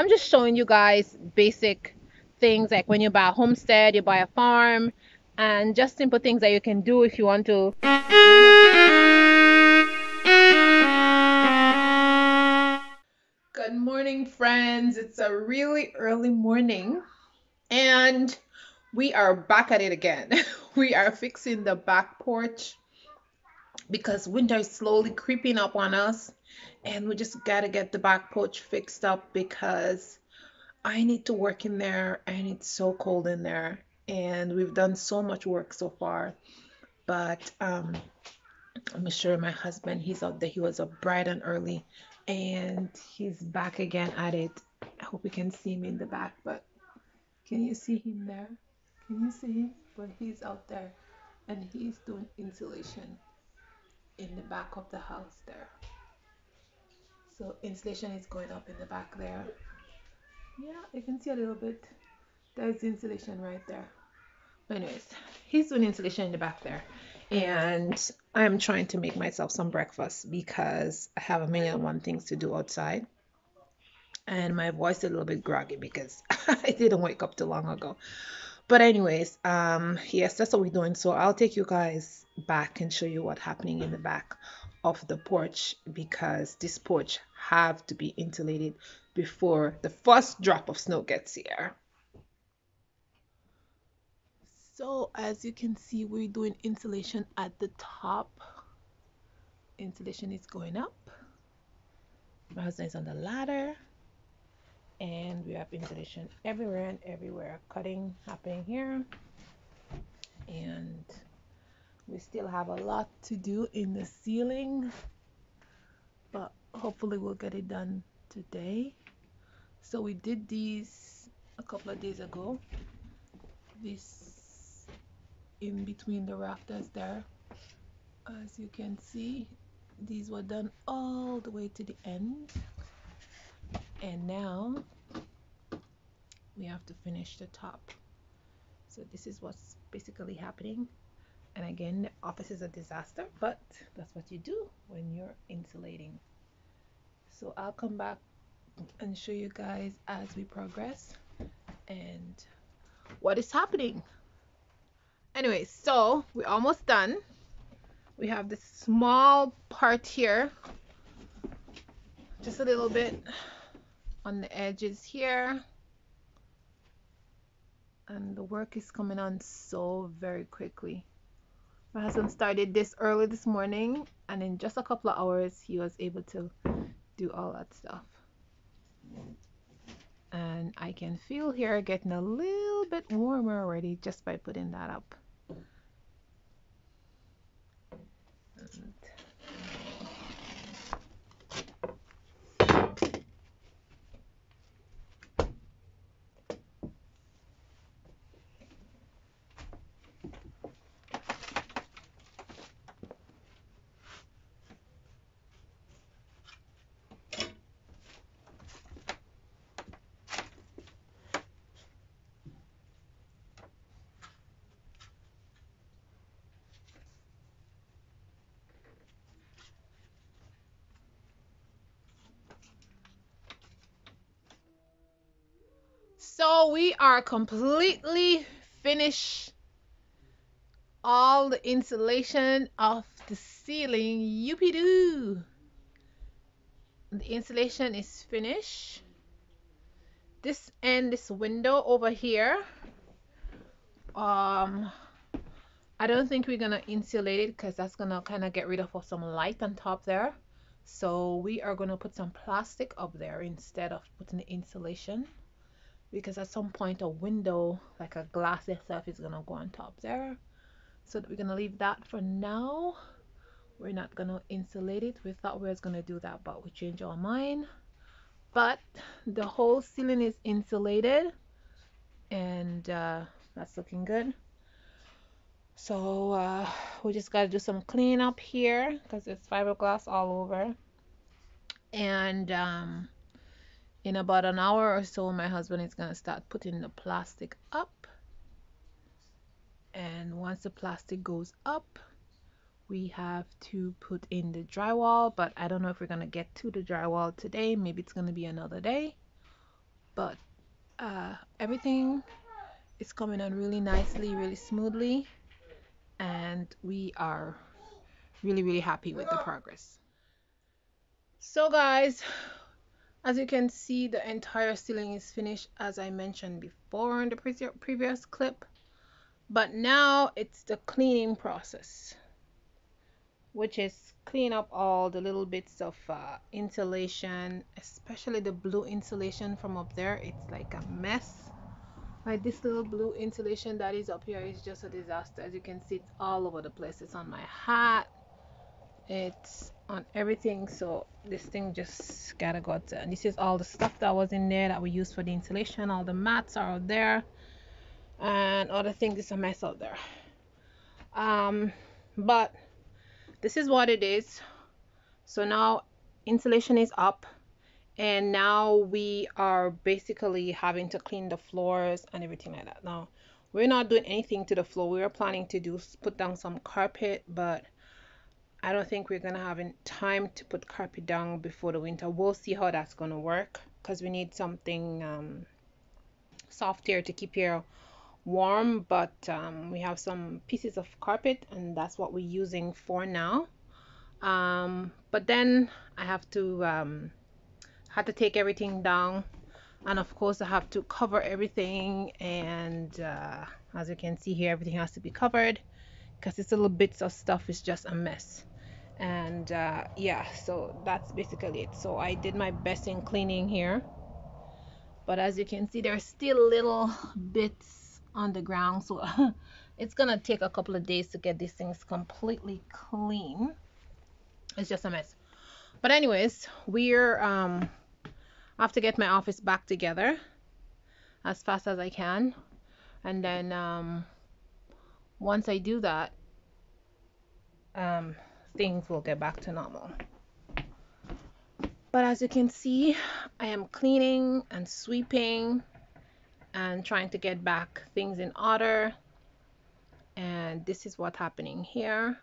I'm just showing you guys basic things like when you buy a homestead, you buy a farm, and just simple things that you can do if you want to. Good morning, friends. It's a really early morning, and we are back at it again. we are fixing the back porch because winter is slowly creeping up on us and we just got to get the back porch fixed up because I need to work in there. And it's so cold in there. And we've done so much work so far. But um I'm sure my husband he's out there. He was up bright and early. And he's back again at it. I hope you can see him in the back but can you see him there? Can you see him? But he's out there and he's doing insulation in the back of the house there so insulation is going up in the back there. Yeah you can see a little bit. There's insulation right there. But anyways he's doing insulation in the back there. And i'm trying to make myself some breakfast because i have a million one things to do outside. And my voice is a little bit groggy because i didn't wake up too long ago. But anyways um yes that's what we're doing. So i'll take you guys back and show you what's happening in the back of the porch because this porch have to be insulated before the first drop of snow gets here. So as you can see, we're doing insulation at the top. Insulation is going up. My husband is on the ladder. And we have insulation everywhere and everywhere. Cutting happening here. And we still have a lot to do in the ceiling. But hopefully we'll get it done today. So we did these a couple of days ago. This in between the rafters there as you can see these were done all the way to the end. And now we have to finish the top. So this is what's basically happening. And again office is a disaster but that's what you do when you're insulating so I'll come back and show you guys as we progress and what is happening. Anyway so we're almost done. We have this small part here just a little bit on the edges here. And the work is coming on so very quickly. My husband started this early this morning and in just a couple of hours he was able to do all that stuff. And I can feel here getting a little bit warmer already just by putting that up So we are completely finished all the insulation of the ceiling. Youpie doo! The insulation is finished. This and this window over here. Um, I don't think we're gonna insulate it because that's gonna kind of get rid of some light on top there. So we are gonna put some plastic up there instead of putting the insulation because at some point a window like a glass itself is gonna go on top there. So we're gonna leave that for now. We're not gonna insulate it. We thought we was gonna do that but we changed our mind. But the whole ceiling is insulated and uh, that's looking good. So uh, we just got to do some cleanup here because it's fiberglass all over. And um, in about an hour or so my husband is going to start putting the plastic up. And once the plastic goes up we have to put in the drywall. But I don't know if we're going to get to the drywall today. Maybe it's going to be another day. But uh, everything is coming on really nicely, really smoothly, and we are really, really happy with the progress. So, guys, as you can see, the entire ceiling is finished as I mentioned before in the pre previous clip. But now it's the cleaning process, which is clean up all the little bits of uh, insulation, especially the blue insulation from up there. It's like a mess. Like this little blue insulation that is up here is just a disaster. As you can see, it's all over the place. It's on my hat. It's on everything so this thing just gotta go out and this is all the stuff that was in there that we used for the insulation. All the mats are out there. And other things is a mess out there. Um but this is what it is. So now insulation is up. And now we are basically having to clean the floors and everything like that. Now we're not doing anything to the floor. We were planning to do put down some carpet but I don't think we're gonna have time to put carpet down before the winter. We'll see how that's gonna work because we need something um, soft here to keep here warm. But um, we have some pieces of carpet and that's what we're using for now. Um, but then I have to um, have to take everything down and of course I have to cover everything and uh, as you can see here everything has to be covered because it's little bits of stuff is just a mess and uh, yeah so that's basically it. So I did my best in cleaning here. But as you can see there's still little bits on the ground. So it's gonna take a couple of days to get these things completely clean. It's just a mess. But anyways we're um I have to get my office back together as fast as I can. And then um once I do that um things will get back to normal. But as you can see, I am cleaning and sweeping and trying to get back things in order. And this is what's happening here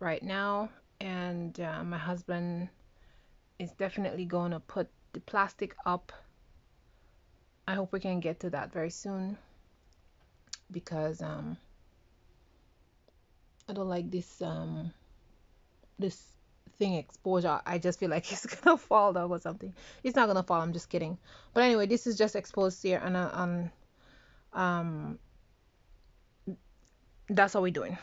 right now. And uh, my husband is definitely going to put the plastic up. I hope we can get to that very soon because um, I don't like this um this thing exposure. I just feel like it's gonna fall down or something. It's not gonna fall. I'm just kidding. But anyway, this is just exposed here and uh, um that's how we're doing.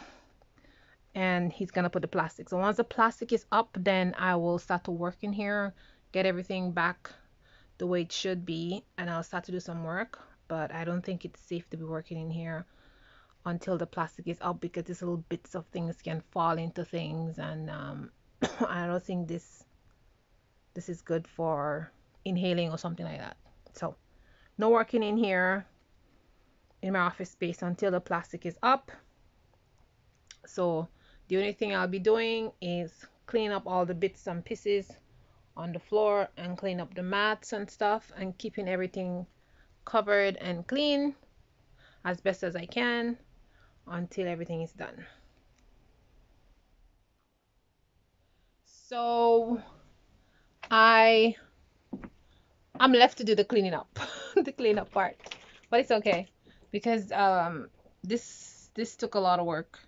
And he's gonna put the plastic. So once the plastic is up, then I will start to work in here, get everything back the way it should be, and I'll start to do some work. But I don't think it's safe to be working in here until the plastic is up because these little bits of things can fall into things. And um, I don't think this this is good for inhaling or something like that. So no working in here in my office space until the plastic is up. So the only thing I'll be doing is clean up all the bits and pieces on the floor and clean up the mats and stuff and keeping everything covered and clean as best as I can until everything is done. So I I'm left to do the cleaning up, the cleanup part, but it's okay because um this this took a lot of work.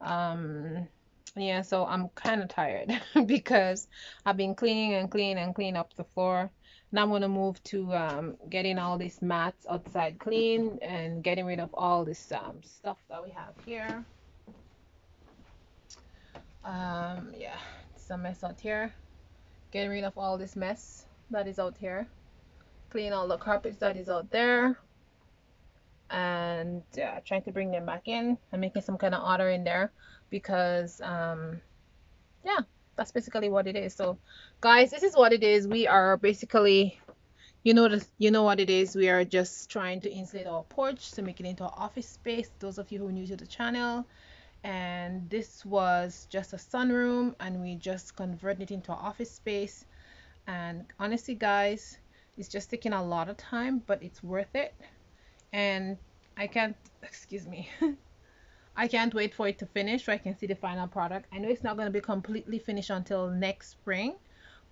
Um yeah, so I'm kind of tired because I've been cleaning and cleaning and cleaning up the floor now I'm going to move to um, getting all these mats outside clean and getting rid of all this um, stuff that we have here. Um, yeah, some mess out here. Getting rid of all this mess that is out here. Clean all the carpets that is out there. And yeah, trying to bring them back in I'm making some kind of order in there because um, yeah, that's basically what it is. So guys this is what it is. We are basically you know this you know what it is. We are just trying to insulate our porch to make it into an office space. Those of you who are new to the channel. And this was just a sunroom and we just converted it into an office space. And honestly guys it's just taking a lot of time but it's worth it. And I can't excuse me I can't wait for it to finish so I can see the final product. I know it's not going to be completely finished until next spring,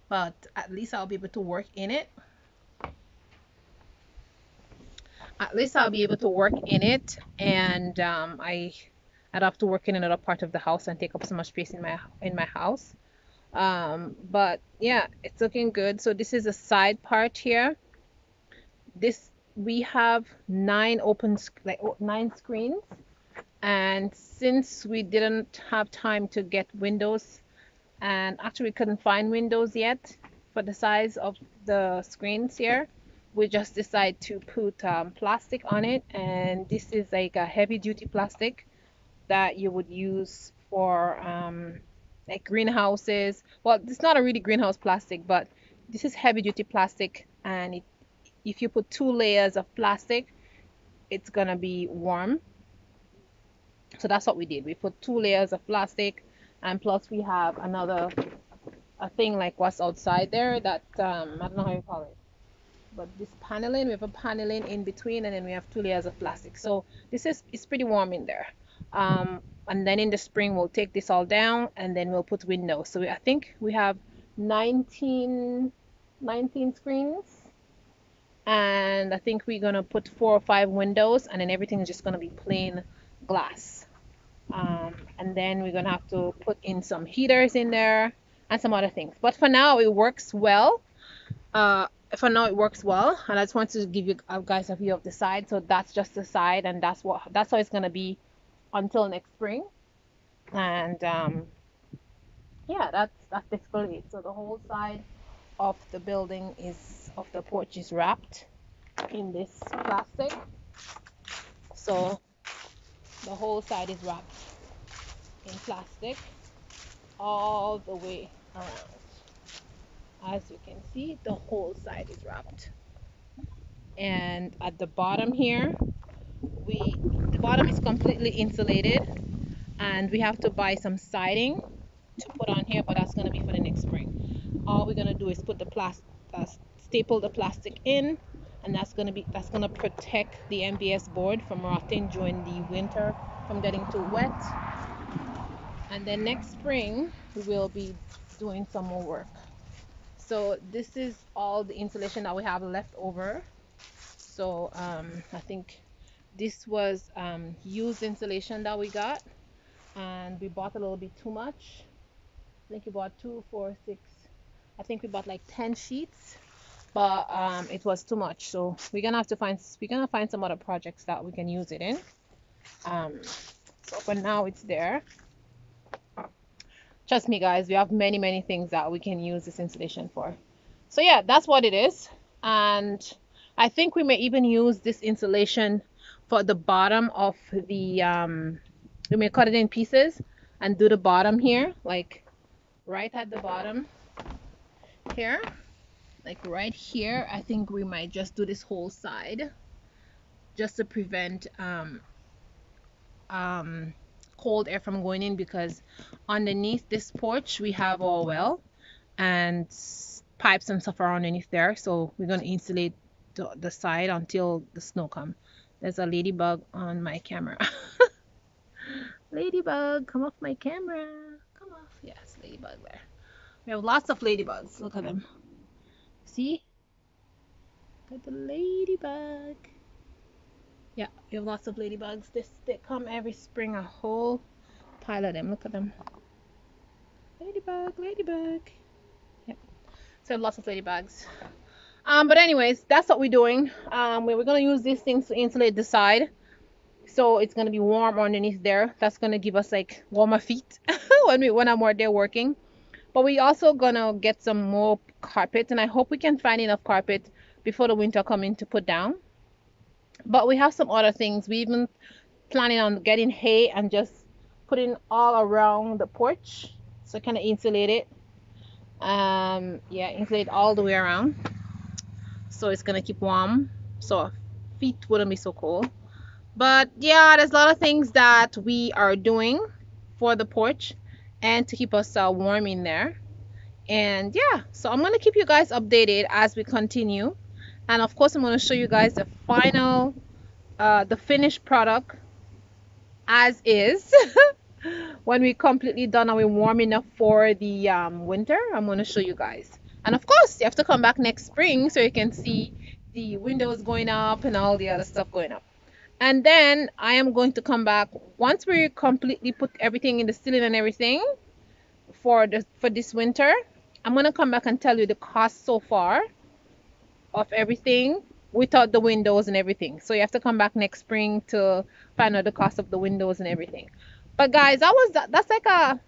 but at least I'll be able to work in it. at least I'll be able to work in it and um, I I'd have to work in another part of the house and take up so much space in my in my house um, but yeah it's looking good so this is a side part here this we have nine open like nine screens and since we didn't have time to get windows and actually we couldn't find windows yet for the size of the screens here we just decided to put um, plastic on it. And this is like a heavy duty plastic that you would use for um, like greenhouses. Well it's not a really greenhouse plastic but this is heavy duty plastic. And it, if you put two layers of plastic it's gonna be warm so that's what we did. We put two layers of plastic and plus we have another a thing like what's outside there that um, I don't know how you call it but this paneling we have a paneling in between and then we have two layers of plastic. So this is it's pretty warm in there. Um, and then in the spring we'll take this all down and then we'll put windows. So we, I think we have 19 19 screens and I think we're gonna put four or five windows and then everything is just gonna be plain glass. Um, and then we're gonna have to put in some heaters in there and some other things. But for now it works well. Uh, for now it works well. And I just want to give you guys a view of the side. So that's just the side and that's what that's how it's gonna be until next spring. And um, yeah that's that's basically it. So the whole side of the building is of the porch is wrapped in this plastic. So the whole side is wrapped in plastic all the way around. As you can see the whole side is wrapped. And at the bottom here we the bottom is completely insulated and we have to buy some siding to put on here but that's going to be for the next spring. All we're going to do is put the plastic uh, staple the plastic in and that's going to be that's going to protect the MBS board from rotting during the winter from getting too wet. And then next spring we will be doing some more work. So this is all the insulation that we have left over. So um, I think this was um, used insulation that we got. And we bought a little bit too much. I think we bought two four six I think we bought like 10 sheets but um, it was too much. So we're gonna have to find we're gonna find some other projects that we can use it in. Um, so for now it's there. Trust me guys we have many many things that we can use this insulation for. So yeah that's what it is. And I think we may even use this insulation for the bottom of the um, we may cut it in pieces and do the bottom here like right at the bottom here like right here I think we might just do this whole side just to prevent um, um, cold air from going in because underneath this porch we have our well and pipes and stuff are underneath there. So we're going to insulate the, the side until the snow come. There's a ladybug on my camera. Ladybug come off my camera. Come off. Yes ladybug there. We have lots of ladybugs. Look at them see? At the ladybug. Yeah we have lots of ladybugs. This they come every spring a whole pile of them. Look at them. Ladybug ladybug. Yeah so lots of ladybugs. Um but anyways that's what we're doing. Um we're gonna use these things to insulate the side. So it's gonna be warm underneath there. That's gonna give us like warmer feet when we when i'm out there working. But we also gonna get some more carpet and i hope we can find enough carpet before the winter coming to put down. But we have some other things. We even planning on getting hay and just putting all around the porch so kind of insulate it. Um yeah insulate all the way around so it's gonna keep warm so our feet wouldn't be so cold. But yeah there's a lot of things that we are doing for the porch and to keep us uh, warm in there and yeah so i'm gonna keep you guys updated as we continue and of course I'm going to show you guys the final uh, the finished product as is when we completely done and we're warm enough for the um, winter I'm going to show you guys and of course you have to come back next spring so you can see the windows going up and all the other stuff going up. And then I am going to come back once we completely put everything in the ceiling and everything for the for this winter. I'm gonna come back and tell you the cost so far of everything without the windows and everything. So you have to come back next spring to find out the cost of the windows and everything. But guys, that was that's like a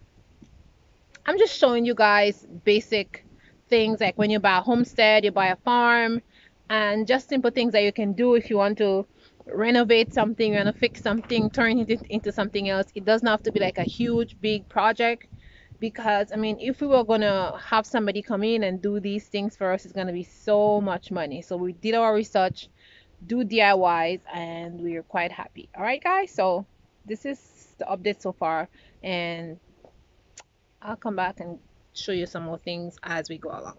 I'm just showing you guys basic things like when you buy a homestead, you buy a farm, and just simple things that you can do if you want to renovate something, you want to fix something, turn it into something else. It doesn't have to be like a huge, big project because I mean, if we were gonna have somebody come in and do these things for us, it's gonna be so much money. So we did our research, do DIYs, and we are quite happy. All right, guys. So this is the update so far, and I'll come back and show you some more things as we go along.